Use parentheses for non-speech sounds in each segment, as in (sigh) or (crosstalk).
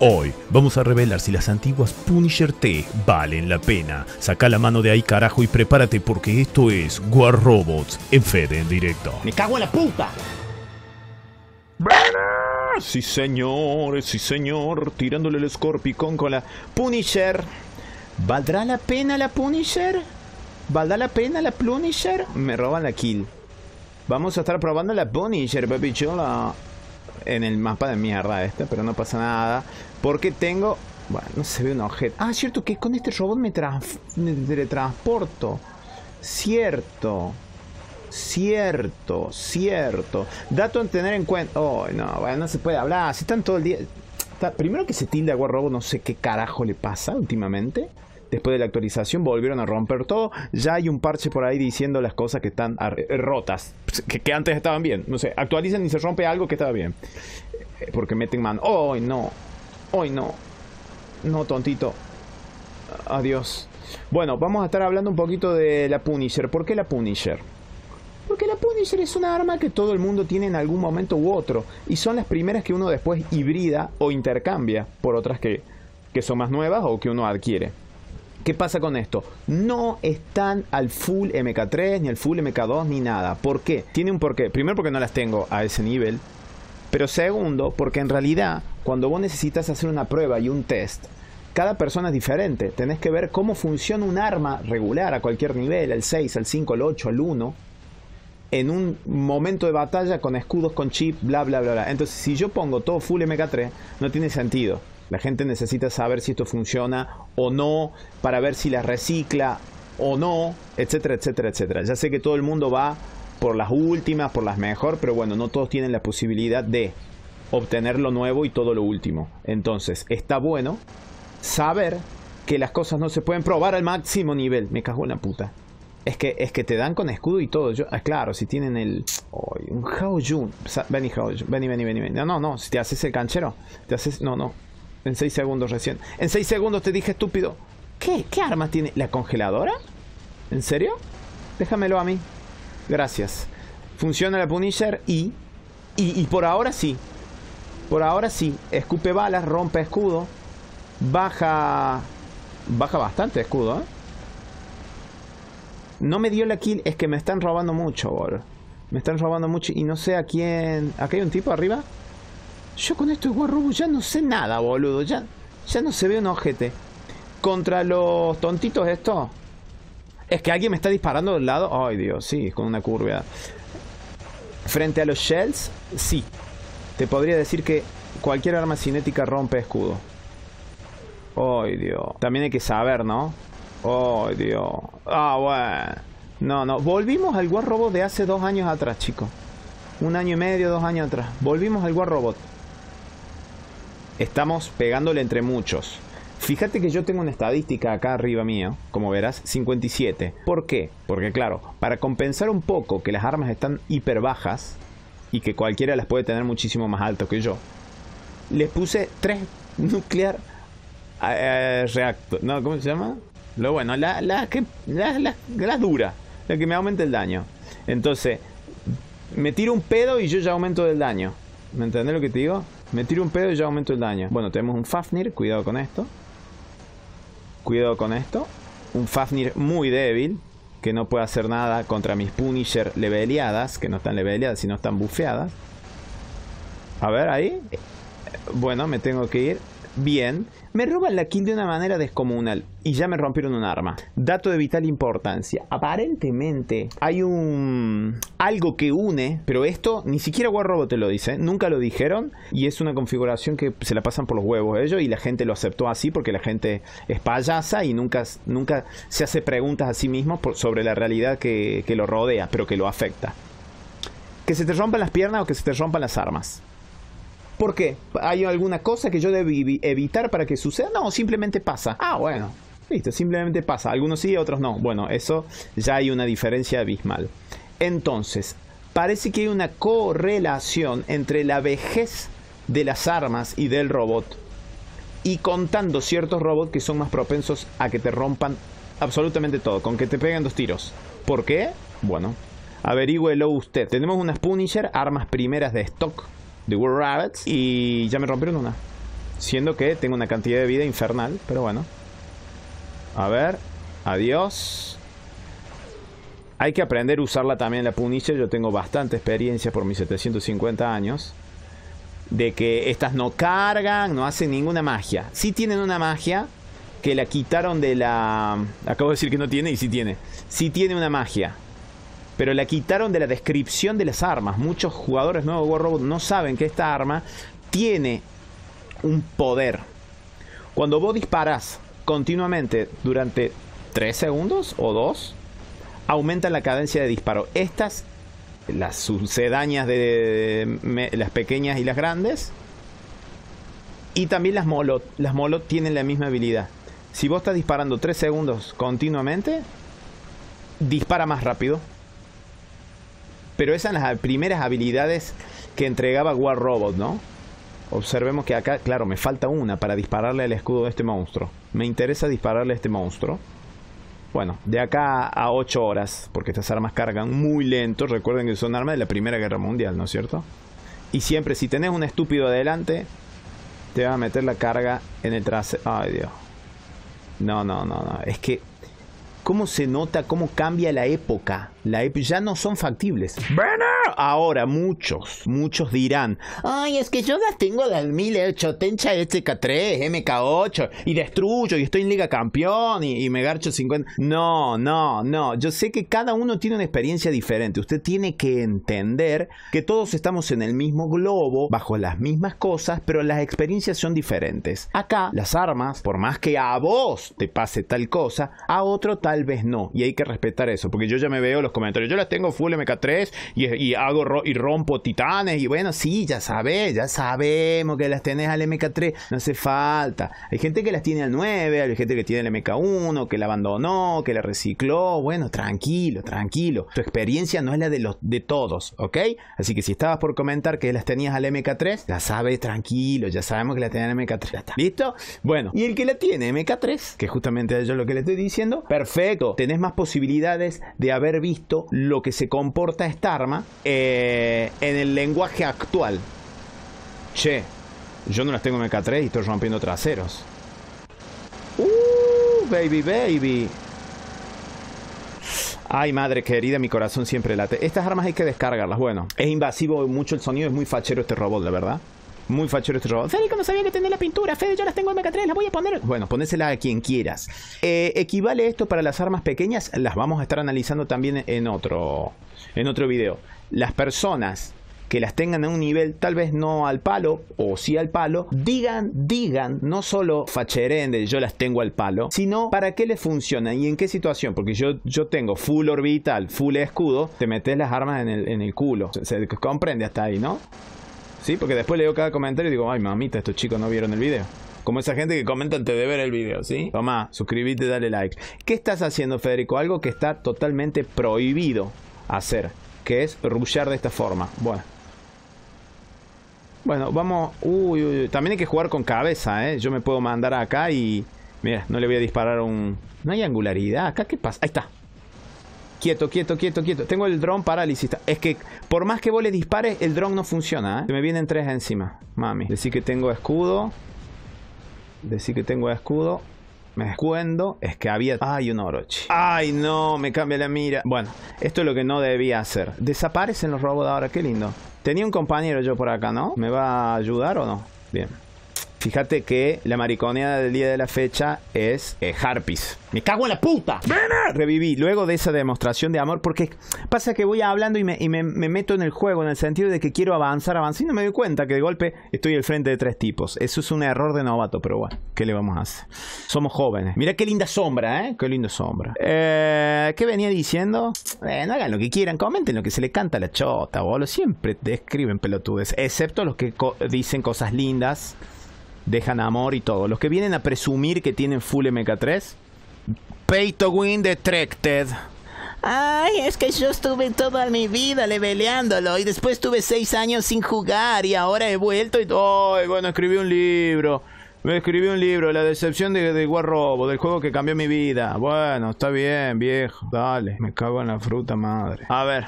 Hoy vamos a revelar si las antiguas Punisher T valen la pena. Saca la mano de ahí carajo y prepárate porque esto es War Robots en Fede en directo. ¡Me cago en la puta! Sí señor, sí señor, tirándole el Scorpicon con la Punisher. ¿Valdrá la pena la Punisher? ¿Valdrá la pena la Punisher? Me roban la kill. Vamos a estar probando la Punisher, baby chola. En el mapa de mierda este, pero no pasa nada. Porque tengo... Bueno, no se ve un objeto. Ah, cierto que con este robot me, me teletransporto. Cierto. Cierto, cierto. Dato en tener en cuenta. Oh, no, bueno, no se puede hablar. Si están todo el día. Primero que se tilda War Robot, no sé qué carajo le pasa últimamente. Después de la actualización volvieron a romper todo. Ya hay un parche por ahí diciendo las cosas que están eh, rotas. Que, que antes estaban bien. No sé, actualizan y se rompe algo que estaba bien. Eh, Porque meten mano. ¡Oh, no! ¡Hoy no! No, tontito. Adiós. Bueno, vamos a estar hablando un poquito de la Punisher. ¿Por qué la Punisher? Porque la Punisher es una arma que todo el mundo tiene en algún momento u otro. Y son las primeras que uno después hibrida o intercambia por otras que, que son más nuevas o que uno adquiere. ¿Qué pasa con esto? No están al full MK3, ni al full MK2, ni nada. ¿Por qué? Tiene un porqué. Primero porque no las tengo a ese nivel. Pero segundo, porque en realidad, cuando vos necesitas hacer una prueba y un test, cada persona es diferente. Tenés que ver cómo funciona un arma regular a cualquier nivel, el 6, el 5, el 8, el 1, en un momento de batalla con escudos, con chip, bla, bla, bla, bla. Entonces, si yo pongo todo full MK3, no tiene sentido. La gente necesita saber si esto funciona o no, para ver si la recicla o no, etcétera, etcétera, etcétera. Ya sé que todo el mundo va por las últimas, por las mejor, pero bueno, no todos tienen la posibilidad de obtener lo nuevo y todo lo último. Entonces, está bueno saber que las cosas no se pueden probar al máximo nivel. Me cago en la puta. Es que, es que te dan con escudo y todo. Ah, claro, si tienen el. Ay, un Vení, Hao Jun. Vení, vení, vení, vení. No, no, no. Si te haces el canchero. Te haces. No, no. En 6 segundos recién. En 6 segundos te dije estúpido. ¿Qué? ¿Qué arma tiene? ¿La congeladora? ¿En serio? Déjamelo a mí. Gracias. Funciona la Punisher y. Y, por ahora sí. Por ahora sí. Escupe balas, rompe escudo. Baja. Baja bastante escudo, ¿eh? No me dio la kill, es que me están robando mucho, boludo. Me están robando mucho y no sé a quién. ¿Acá hay un tipo arriba? Yo con esto de War Robot ya no sé nada, boludo. Ya, ya no se ve un ojete. Contra los tontitos estos. Es que alguien me está disparando del lado. Ay, Dios, sí, con una curva. Frente a los shells, sí. Te podría decir que cualquier arma cinética rompe escudo. Ay, Dios. También hay que saber, ¿no? Ay, Dios. Ah, bueno. No, no. Volvimos al War Robot de hace dos años atrás, chicos. Un año y medio, dos años atrás. Volvimos al War Robot. Estamos pegándole entre muchos. Fíjate que yo tengo una estadística acá arriba mío, como verás, 57. ¿Por qué? Porque claro, para compensar un poco que las armas están hiper bajas y que cualquiera las puede tener muchísimo más alto que yo, les puse tres nuclear eh, reactor. No, ¿cómo se llama? Lo bueno, la, la que la, la, la dura, la que me aumenta el daño. Entonces, me tiro un pedo y yo ya aumento el daño. ¿Me entendés lo que te digo? Me tiro un pedo y ya aumento el daño. Bueno, tenemos un Fafnir, cuidado con esto. Cuidado con esto. Un Fafnir muy débil, que no puede hacer nada contra mis Punisher leveleadas, que no están leveleadas, sino están bufeadas. A ver, ahí. Bueno, me tengo que ir. Bien. Me roban la kill de una manera descomunal. Y ya me rompieron un arma. Dato de vital importancia. Aparentemente hay un... Algo que une. Pero esto ni siquiera War Robot te lo dice. Nunca lo dijeron. Y es una configuración que se la pasan por los huevos ellos. Y la gente lo aceptó así porque la gente es payasa. Y nunca, nunca se hace preguntas a sí mismo sobre la realidad que, que lo rodea. Pero que lo afecta. Que se te rompan las piernas o que se te rompan las armas. ¿Por qué? ¿Hay alguna cosa que yo evi- evitar para que suceda? No, simplemente pasa. Ah, bueno. Listo, simplemente pasa. Algunos sí, otros no. Bueno, eso ya hay una diferencia abismal. Entonces, parece que hay una correlación entre la vejez de las armas y del robot. Y contando ciertos robots que son más propensos a que te rompan absolutamente todo, con que te peguen dos tiros. ¿Por qué? Bueno, averígüelo usted. Tenemos unas Punisher, armas primeras de stock de World Rabbits, y ya me rompieron una. Siendo que tengo una cantidad de vida infernal, pero bueno. A ver, adiós. Hay que aprender a usarla también la Punisher. Yo tengo bastante experiencia por mis 750 años. De que estas no cargan, no hacen ninguna magia. Sí tienen una magia que la quitaron de la... Acabo de decir que no tiene y sí tiene. Sí tiene una magia. Pero la quitaron de la descripción de las armas. Muchos jugadores nuevos de War no saben que esta arma tiene un poder. Cuando vos disparas continuamente durante 3 segundos o 2, aumenta la cadencia de disparo. Estas, las sucedañas de las pequeñas y las grandes, y también las molot. Las molot tienen la misma habilidad. Si vos estás disparando 3 segundos continuamente, dispara más rápido. Pero esas son las primeras habilidades que entregaba War Robot, ¿no? Observemos que acá, claro, me falta una para dispararle al escudo de este monstruo. Me interesa dispararle a este monstruo. Bueno, de acá a 8 horas, porque estas armas cargan muy lento. Recuerden que son armas de la Primera Guerra Mundial, ¿no es cierto? Y siempre, si tenés un estúpido adelante, te va a meter la carga en el trasero. Ay, Dios. No, no, no, no. Es que cómo se nota, cómo cambia la época. La ya no son factibles. Ahora muchos, muchos dirán, ay, es que yo las tengo del 1080 SK3, MK8 y destruyo y estoy en Liga Campeón y, me garcho 50. No, no, no. Yo sé que cada uno tiene una experiencia diferente. Usted tiene que entender que todos estamos en el mismo globo, bajo las mismas cosas, pero las experiencias son diferentes. Acá, las armas, por más que a vos te pase tal cosa, a otro tal vez no. Y hay que respetar eso, porque yo ya me veo los comentarios. Yo las tengo full MK3 y, hago y rompo titanes. Y bueno, sí, ya sabes, ya sabemos que las tenés al MK3. No hace falta. Hay gente que las tiene al 9, hay gente que tiene el MK1, que la abandonó, que la recicló. Bueno, tranquilo, tranquilo. Tu experiencia no es la de los de todos, ¿ok? Así que si estabas por comentar que las tenías al MK3, ya sabes, tranquilo, ya sabemos que la tenían al MK3. ¿Listo? Bueno, y el que la tiene MK3, que justamente es yo lo que le estoy diciendo, perfecto. Tenés más posibilidades de haber visto lo que se comporta esta arma eh, en el lenguaje actual. Che, yo no las tengo en MK3 y estoy rompiendo traseros. Uh, baby, baby. Ay, madre querida, mi corazón siempre late. Estas armas hay que descargarlas. Bueno, es invasivo mucho el sonido, es muy fachero este robot, la verdad. Muy fachero este robot. Fede, no sabía que tenía la pintura. Fede, yo las tengo en MK3, las voy a poner. Bueno, ponésela a quien quieras. Eh, ¿Equivale esto para las armas pequeñas? Las vamos a estar analizando también en otro, en otro video. Las personas que las tengan a un nivel tal vez no al palo o sí al palo, digan, digan, no solo facheren de yo las tengo al palo, sino para qué les funciona y en qué situación, porque yo, yo tengo full orbital, full escudo, te metes las armas en el, en el culo, se, se comprende hasta ahí, ¿no? ¿Sí? Porque después leo cada comentario y digo, ay mamita, estos chicos no vieron el video. Como esa gente que comenta antes de ver el video, ¿sí? Toma, suscríbete, dale like. ¿Qué estás haciendo, Federico? Algo que está totalmente prohibido hacer, que es rushear de esta forma. Bueno. Bueno, vamos... Uy, uy. También hay que jugar con cabeza, ¿eh? Yo me puedo mandar acá y... Mira, no le voy a disparar un... No hay angularidad. ¿Acá qué pasa? Ahí está. Quieto, quieto, quieto, quieto. Tengo el dron parálisis. Es que por más que vos le dispares, el dron no funciona. ¿eh? Se me vienen tres encima. Mami. Decir que tengo escudo. Decir que tengo escudo. Me escuendo. Es que había... Ay, un orochi. Ay, no. Me cambia la mira. Bueno, esto es lo que no debía hacer. Desaparecen los robots ahora. Qué lindo. Tenía un compañero yo por acá, ¿no? ¿Me va a ayudar o no? Bien. Fíjate que la mariconeada del día de la fecha es eh, Harpis. ¡Me cago en la puta! Reviví luego de esa demostración de amor porque pasa que voy hablando y, me, meto en el juego en el sentido de que quiero avanzar, avanzar y no me doy cuenta que de golpe estoy al frente de tres tipos. Eso es un error de novato, pero bueno, ¿qué le vamos a hacer? Somos jóvenes. Mira qué linda sombra, ¿eh? Qué linda sombra. Eh, ¿Qué venía diciendo? Eh, no hagan lo que quieran, comenten lo que se le canta a la chota, boludo. Siempre describen pelotudes, excepto los que dicen cosas lindas dejan amor y todo. Los que vienen a presumir que tienen full MK3, pay to win detected. Ay, es que yo estuve toda mi vida leveleándolo y después estuve seis años sin jugar y ahora he vuelto y... Ay, bueno, escribí un libro. Me escribí un libro, La decepción de, de War Robo, del juego que cambió mi vida. Bueno, está bien, viejo. Dale, me cago en la fruta madre. A ver,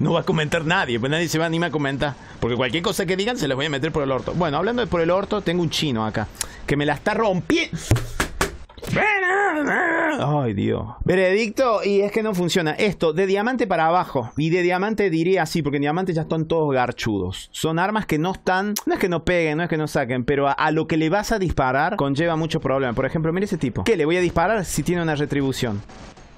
(laughs) No va a comentar nadie, pues nadie se va a animar a comentar. Porque cualquier cosa que digan se les voy a meter por el orto. Bueno, hablando de por el orto, tengo un chino acá. Que me la está rompiendo. Ay, Dios. Veredicto, y es que no funciona. Esto, de diamante para abajo. Y de diamante diría así, porque en diamante ya están todos garchudos. Son armas que no están. No es que no peguen, no es que no saquen, pero a, lo que le vas a disparar conlleva mucho problema. Por ejemplo, mire ese tipo. ¿Qué le voy a disparar si tiene una retribución?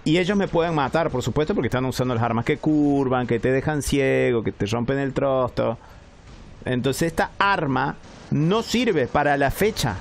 Y ellos me pueden matar, por supuesto, porque están usando las armas que curvan, que te dejan ciego, que te rompen el trosto. Entonces esta arma no sirve para la fecha.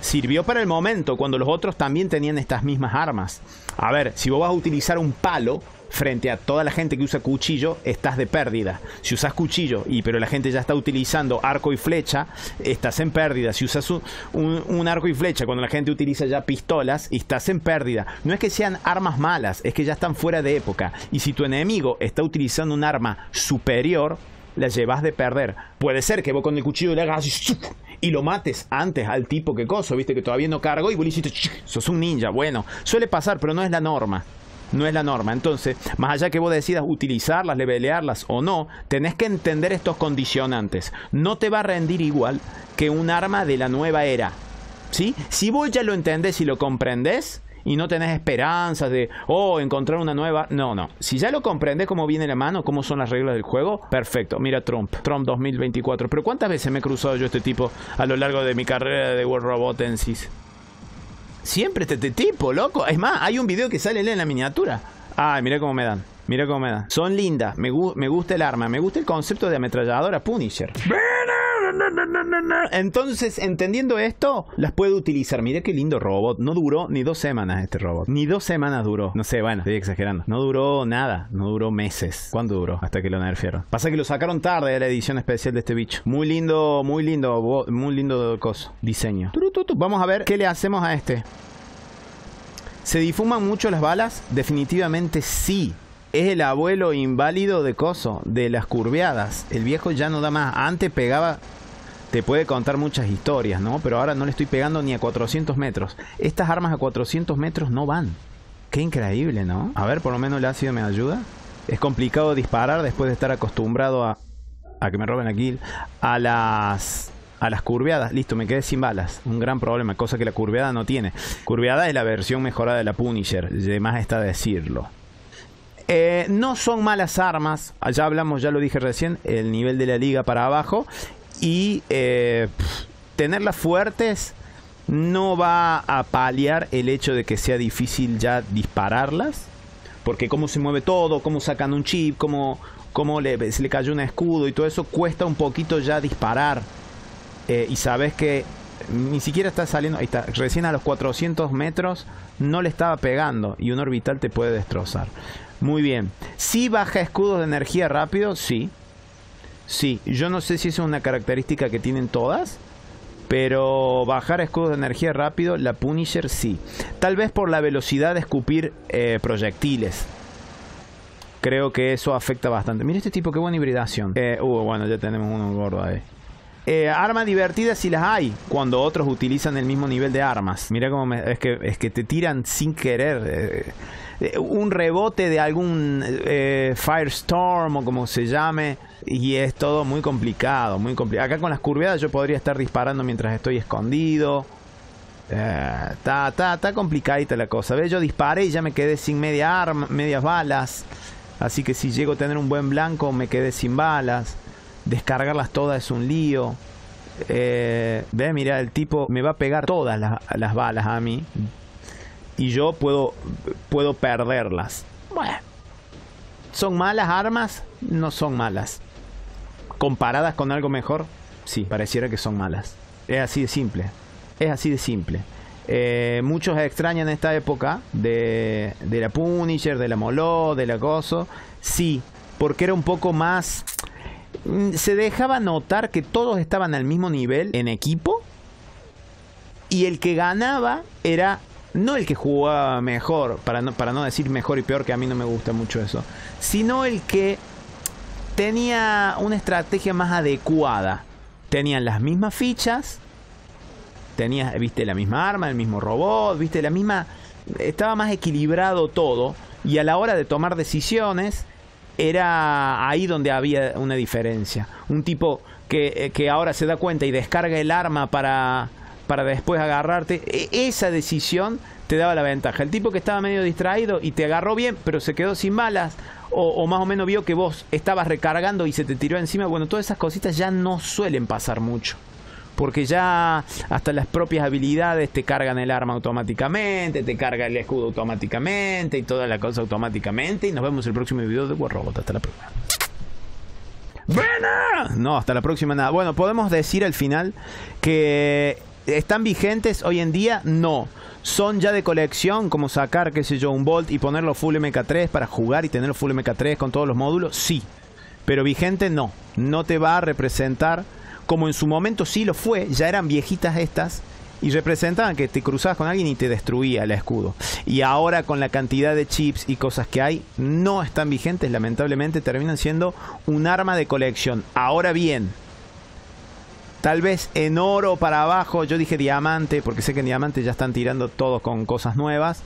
Sirvió para el momento, cuando los otros también tenían estas mismas armas. A ver, si vos vas a utilizar un palo frente a toda la gente que usa cuchillo, estás de pérdida. Si usas cuchillo, y pero la gente ya está utilizando arco y flecha, estás en pérdida. Si usas un, un- arco y flecha cuando la gente utiliza ya pistolas, estás en pérdida. No es que sean armas malas, es que ya están fuera de época. Y si tu enemigo está utilizando un arma superior, la llevas de perder. Puede ser que vos con el cuchillo le hagas y lo mates antes al tipo que coso, viste que todavía no cargó y vos le hiciste, sos un ninja. Bueno, suele pasar, pero no es la norma. No es la norma. Entonces, más allá que vos decidas utilizarlas, levelearlas o no, tenés que entender estos condicionantes. No te va a rendir igual que un arma de la nueva era. ¿Sí? Si vos ya lo entendés y lo comprendés y no tenés esperanzas de, oh, encontrar una nueva. No, no. Si ya lo comprendés cómo viene la mano, cómo son las reglas del juego, perfecto. Mira Trump, Trump 2024. Pero ¿cuántas veces me he cruzado yo este tipo a lo largo de mi carrera de World Robot en CIS? Siempre este, este tipo, loco. Es más, hay un video que sale en la miniatura. Ay, mira cómo me dan. Mira cómo me dan. Son lindas. Me, gu- me gusta el arma. Me gusta el concepto de ametralladora Punisher. Entonces, entendiendo esto, las puedo utilizar. Mira qué lindo robot. No duró ni dos semanas este robot. Ni dos semanas duró. No sé, bueno, estoy exagerando. No duró nada. No duró meses. ¿Cuánto duró? Hasta que lo nerfearon. Pasa que lo sacaron tarde de la edición especial de este bicho. Muy lindo, muy lindo, muy lindo coso. Diseño. Vamos a ver qué le hacemos a este. ¿Se difuman mucho las balas? Definitivamente sí. Es el abuelo inválido de Coso, de las curveadas. El viejo ya no da más. Antes pegaba, te puede contar muchas historias, ¿no? Pero ahora no le estoy pegando ni a 400 metros. Estas armas a 400 metros no van. Qué increíble, ¿no? A ver, por lo menos el ácido me ayuda. Es complicado disparar después de estar acostumbrado a, a que me roben aquí a las a las curveadas. Listo, me quedé sin balas. Un gran problema, cosa que la curveada no tiene. Curveada es la versión mejorada de la Punisher. De más está decirlo. Eh, no son malas armas. Ya hablamos, ya lo dije recién, el nivel de la liga para abajo. Y eh, tenerlas fuertes no va a paliar el hecho de que sea difícil ya dispararlas. Porque cómo se mueve todo, cómo sacan un chip, cómo, cómo le, se le cayó un escudo y todo eso, cuesta un poquito ya disparar. Eh, y sabes que ni siquiera está saliendo, ahí está, recién a los 400 metros no le estaba pegando y un orbital te puede destrozar. Muy bien. Si baja escudos de energía rápido, sí. Sí, yo no sé si es una característica que tienen todas, pero bajar escudos de energía rápido, la Punisher sí. Tal vez por la velocidad de escupir eh, proyectiles. Creo que eso afecta bastante. Mira este tipo, qué buena hibridación. Eh, uh, bueno, ya tenemos uno gordo ahí. Eh, armas divertidas si las hay cuando otros utilizan el mismo nivel de armas. Mira cómo me- es que es que te tiran sin querer eh, un rebote de algún eh, Firestorm o como se llame y es todo muy complicado, muy complicado. Acá con las curveadas yo podría estar disparando mientras estoy escondido. Eh, Está está complicadita la cosa. ¿Ves? Yo disparé y ya me quedé sin media arma, medias balas. Así que si llego a tener un buen blanco me quedé sin balas. Descargarlas todas es un lío. Eh, ve, mira, el tipo me va a pegar todas las balas a mí. Y yo puedo, puedo perderlas. Bueno. ¿Son malas armas? No son malas. Comparadas con algo mejor, sí, pareciera que son malas. Es así de simple. Es así de simple. Eh, muchos extrañan esta época de, de la Punisher, de la Moló, de la Gozo. Sí, porque era un poco más... mm, Se dejaba notar que todos estaban al mismo nivel en equipo. Y el que ganaba era no el que jugaba mejor, para no, para no decir mejor y peor, que a mí no me gusta mucho eso, sino el que tenía una estrategia más adecuada. Tenían las mismas fichas, tenías, viste, la misma arma, el mismo robot, viste, la misma... Estaba más equilibrado todo y a la hora de tomar decisiones era ahí donde había una diferencia. Un tipo que, eh, que ahora se da cuenta y descarga el arma para, para después agarrarte, e- esa decisión te daba la ventaja. El tipo que estaba medio distraído y te agarró bien, pero se quedó sin balas, o, más o menos vio que vos estabas recargando y se te tiró encima, bueno, todas esas cositas ya no suelen pasar mucho. Porque ya hasta las propias habilidades te cargan el arma automáticamente, te carga el escudo automáticamente y toda la cosa automáticamente. Y nos vemos el próximo video de War Robot. Hasta la próxima. ¡Buena! No, hasta la próxima nada. Bueno, podemos decir al final que están vigentes hoy en día, no. Son ya de colección, como sacar, qué sé yo, un Bolt y ponerlo full MK3 para jugar y tenerlo full MK3 con todos los módulos, sí. Pero vigente no. No te va a representar como en su momento sí lo fue, ya eran viejitas estas y representaban que te cruzabas con alguien y te destruía el escudo. Y ahora con la cantidad de chips y cosas que hay, no están vigentes, lamentablemente terminan siendo un arma de colección. Ahora bien, tal vez en oro para abajo, yo dije diamante, porque sé que en diamante ya están tirando todos con cosas nuevas.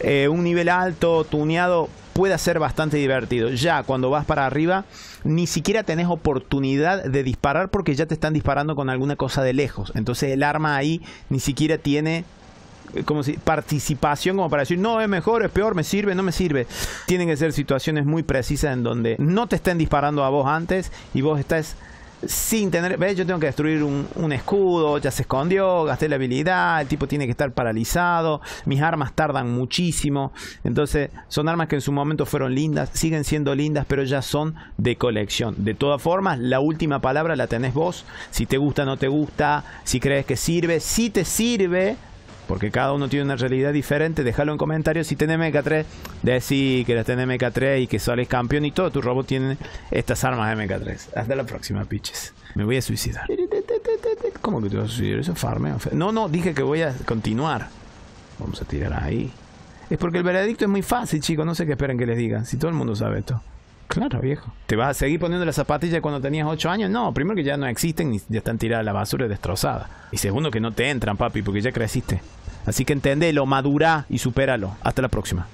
Eh, un nivel alto, tuneado, puede ser bastante divertido. Ya cuando vas para arriba, ni siquiera tenés oportunidad de disparar porque ya te están disparando con alguna cosa de lejos. Entonces el arma ahí ni siquiera tiene eh, como si participación como para decir no es mejor, es peor, me sirve, no me sirve. Tienen que ser situaciones muy precisas en donde no te estén disparando a vos antes y vos estás sin tener, ves, yo tengo que destruir un, un escudo, ya se escondió, gasté la habilidad, el tipo tiene que estar paralizado, mis armas tardan muchísimo, entonces son armas que en su momento fueron lindas, siguen siendo lindas, pero ya son de colección. De todas formas, la última palabra la tenés vos, si te gusta, no te gusta, si crees que sirve, si te sirve, porque cada uno tiene una realidad diferente, déjalo en comentarios. Si tenés MK3, decí que las tenés MK3 y que sales campeón y todo tu robot tiene estas armas de MK3. Hasta la próxima, piches. Me voy a suicidar. ¿Cómo que te vas a suicidar? Eso es farmeo. No, no, dije que voy a continuar. Vamos a tirar ahí. Es porque el veredicto es muy fácil, chicos. No sé qué esperen que les diga. Si todo el mundo sabe esto. Claro, viejo. ¿Te vas a seguir poniendo las zapatillas cuando tenías 8 años? No, primero que ya no existen y ya están tiradas a la basura y destrozadas. Y segundo que no te entran, papi, porque ya creciste. Así que entendelo, madura y supéralo. Hasta la próxima.